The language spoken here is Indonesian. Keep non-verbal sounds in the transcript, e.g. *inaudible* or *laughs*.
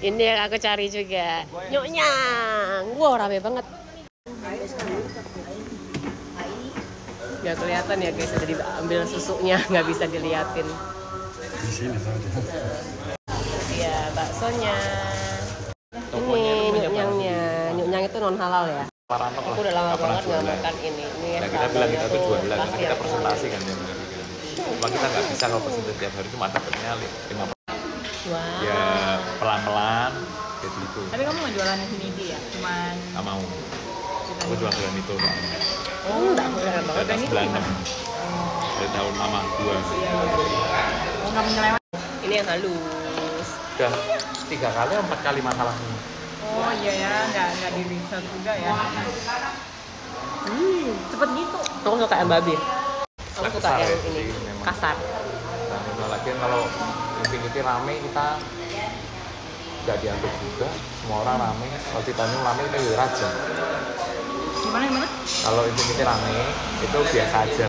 Ini yang aku cari juga. Nyoknyang. Wow, rame banget. Gak kelihatan ya guys, udah diambil susunya, *laughs* nggak bisa diliatin. Di sini saja. Iya, baksonya. Tokonya Ini nyoknyangnya. Nyoknyang itu non halal ya. Aku udah lama nggak banget nggak makan ini. Ini Nah kita bilang kita tuh jualan, karena kita presentasi kan kan. Cuma kita nggak bisa kalau presentasi tiap hari cuma dapatnya lima Wah. ya pelan-pelan kayak gitu. Tapi kamu nggak jualan di sini Di, ya? Cuman Nggak mau. Aku cuma jualan itu kan. Oh, enggak, enggak banget. Dari tahun 96 dari tahun lama gua. oh, nggak menyeleweng. Ini yang halus. Udah tiga kali atau empat kali masalahnya. Oh iya ya, nggak nggak di research juga ya. Hmm. Cepet gitu. Aku suka yang babi. Aku Nah, suka kasar yang ya, ini jadi memang. kasar. Nah, itu lagi kalau inti-inti rame kita nggak dianggap juga semua orang rame. Kalau titanium rame kita jadi raja. Gimana gimana? kalau inti-inti rame itu biasa aja